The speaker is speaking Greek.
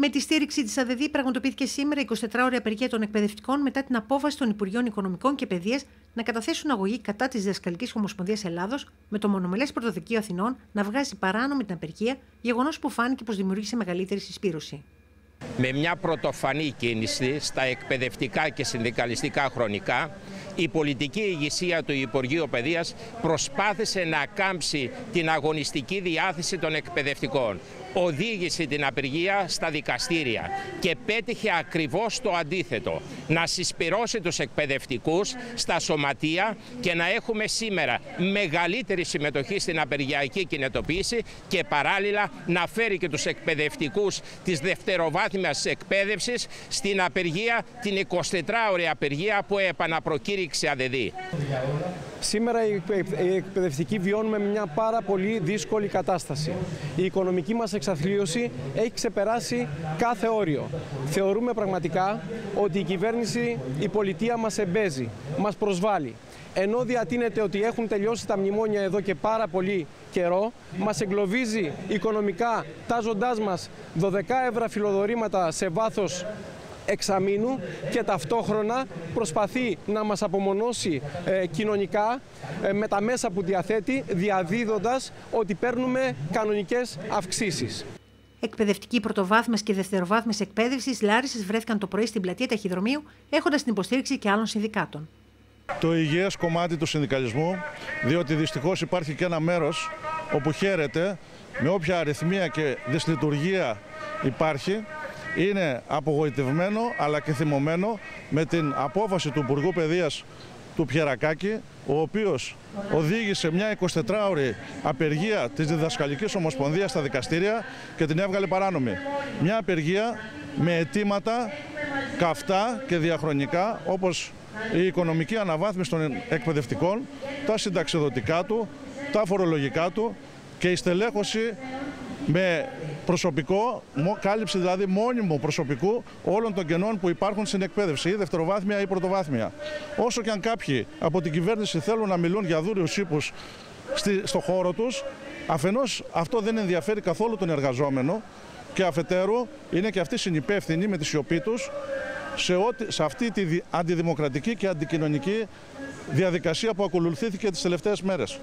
Με τη στήριξη της ΑΔΔ πραγματοποιήθηκε σήμερα 24 ώρη απεργία των εκπαιδευτικών μετά την απόφαση των Υπουργείων Οικονομικών και Παιδείας να καταθέσουν αγωγή κατά της Διδασκαλικής Ομοσπονδίας Ελλάδος, με το μονομελές Πρωτοδικείο Αθηνών να βγάζει παράνομη την απεργία, γεγονός που φάνηκε πως δημιούργησε μεγαλύτερη συσπήρωση. Με μια πρωτοφανή κίνηση στα εκπαιδευτικά και συνδικαλιστικά χρονικά, η πολιτική ηγεσία του Υπουργείου Παιδείας προσπάθησε να κάμψει την αγωνιστική διάθεση των εκπαιδευτικών οδήγησε την απεργία στα δικαστήρια και πέτυχε ακριβώς το αντίθετο. Να συσπυρώσει τους εκπαιδευτικούς στα σωματεία και να έχουμε σήμερα μεγαλύτερη συμμετοχή στην απεργιακή κινητοποίηση και παράλληλα να φέρει και τους εκπαιδευτικούς της δευτεροβάθμιας εκπαίδευσης στην απεργία, την 24ωρη απεργία που επαναπροκήρυξε ΑΔΔ. Σήμερα οι εκπαιδευτικοί βιώνουμε μια πάρα πολύ δύσκολη κατάσταση. Η οικονομική μας εξαθλίωση έχει ξεπεράσει κάθε όριο. Θεωρούμε πραγματικά ότι η κυβέρνηση, η πολιτεία μας εμπέζει, μας προσβάλλει. Ενώ διατείνεται ότι έχουν τελειώσει τα μνημόνια εδώ και πάρα πολύ καιρό, μας εγκλωβίζει οικονομικά τάζοντάς μας 12 ευρώ φιλοδορήματα σε βάθος εξαμήνου και ταυτόχρονα προσπαθεί να μας απομονώσει ε, κοινωνικά ε, με τα μέσα που διαθέτει διαδίδοντας ότι παίρνουμε κανονικές αυξήσεις. Εκπαιδευτικοί πρωτοβάθμιες και δευτεροβάθμιες εκπαίδευσης Λάρισες βρέθηκαν το πρωί στην πλατεία Ταχυδρομείου έχοντας την υποστήριξη και άλλων συνδικάτων. Το υγιές κομμάτι του συνδικαλισμού, διότι δυστυχώς υπάρχει και ένα μέρος όπου χαίρεται με όποια αριθμία και δυσλειτουργία υπάρχει είναι απογοητευμένο αλλά και θυμωμένο με την απόφαση του Υπουργού Παιδείας του Πιερακάκη, ο οποίος οδήγησε μια 24ωρη απεργία της Διδασκαλικής Ομοσπονδίας στα δικαστήρια και την έβγαλε παράνομη. Μια απεργία με αιτήματα καυτά και διαχρονικά όπως η οικονομική αναβάθμιση των εκπαιδευτικών, τα συνταξιδοτικά του, τα φορολογικά του και η στελέχωση με προσωπικό, κάλυψη δηλαδή μόνιμο προσωπικού όλων των κενών που υπάρχουν στην εκπαίδευση, ή δευτεροβάθμια ή πρωτοβάθμια. Όσο και αν κάποιοι από την κυβέρνηση θέλουν να μιλούν για δούριους ύπους στο χώρο τους, αφενός αυτό δεν ενδιαφέρει καθόλου τον εργαζόμενο και αφετέρου είναι και αυτοί συνυπεύθυνοι με τη σιωπή τους σε, σε αυτή τη αντιδημοκρατική και αντικοινωνική διαδικασία που ακολουθήθηκε τις τελευταίες μέρες.